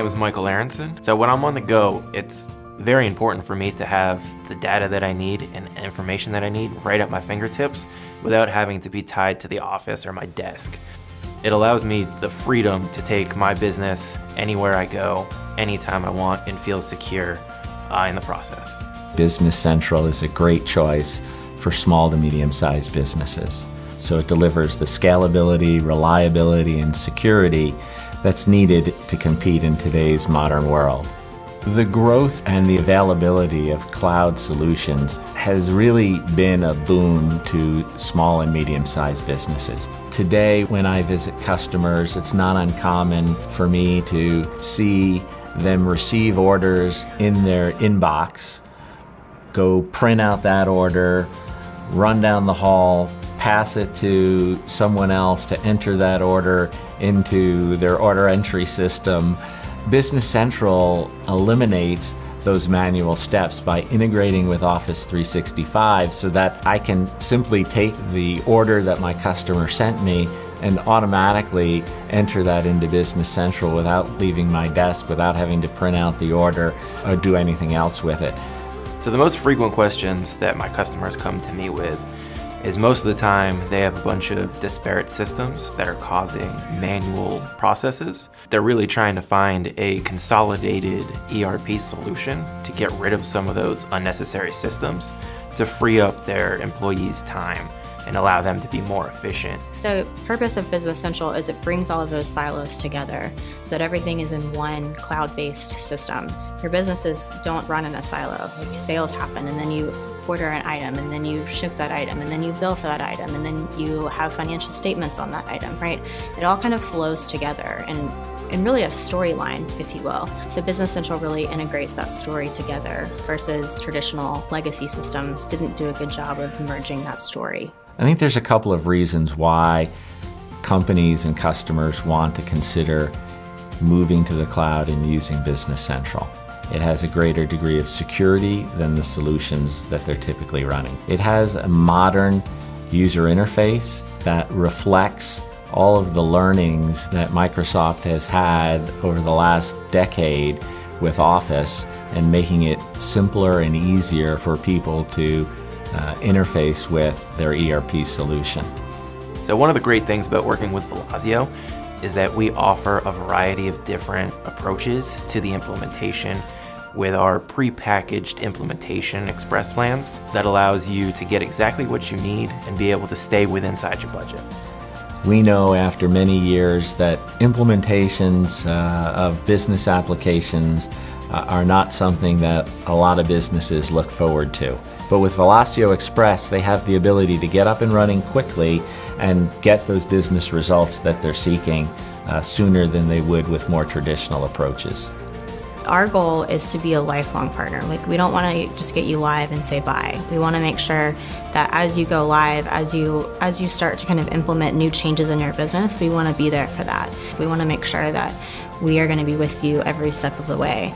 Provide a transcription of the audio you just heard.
Name is Michael Aronson. So when I'm on the go, it's very important for me to have the data that I need and information that I need right at my fingertips without having to be tied to the office or my desk. It allows me the freedom to take my business anywhere I go, anytime I want, and feel secure uh, in the process. Business Central is a great choice for small to medium sized businesses. So it delivers the scalability, reliability, and security that's needed to compete in today's modern world. The growth and the availability of cloud solutions has really been a boon to small and medium sized businesses. Today, when I visit customers, it's not uncommon for me to see them receive orders in their inbox, go print out that order, run down the hall, pass it to someone else to enter that order into their order entry system. Business Central eliminates those manual steps by integrating with Office 365 so that I can simply take the order that my customer sent me and automatically enter that into Business Central without leaving my desk, without having to print out the order or do anything else with it. So the most frequent questions that my customers come to me with is most of the time they have a bunch of disparate systems that are causing manual processes. They're really trying to find a consolidated ERP solution to get rid of some of those unnecessary systems to free up their employees' time and allow them to be more efficient. The purpose of Business Central is it brings all of those silos together, so that everything is in one cloud-based system. Your businesses don't run in a silo. Like sales happen and then you order an item and then you ship that item and then you bill for that item and then you have financial statements on that item, right? It all kind of flows together and and really a storyline, if you will. So Business Central really integrates that story together versus traditional legacy systems didn't do a good job of merging that story. I think there's a couple of reasons why companies and customers want to consider moving to the cloud and using Business Central. It has a greater degree of security than the solutions that they're typically running. It has a modern user interface that reflects all of the learnings that Microsoft has had over the last decade with Office and making it simpler and easier for people to uh, interface with their ERP solution. So one of the great things about working with Velosio is that we offer a variety of different approaches to the implementation with our pre-packaged implementation express plans that allows you to get exactly what you need and be able to stay within inside your budget. We know after many years that implementations uh, of business applications uh, are not something that a lot of businesses look forward to. But with Velosio Express, they have the ability to get up and running quickly and get those business results that they're seeking uh, sooner than they would with more traditional approaches. Our goal is to be a lifelong partner. Like we don't want to just get you live and say bye. We want to make sure that as you go live, as you as you start to kind of implement new changes in your business, we want to be there for that. We want to make sure that we are going to be with you every step of the way.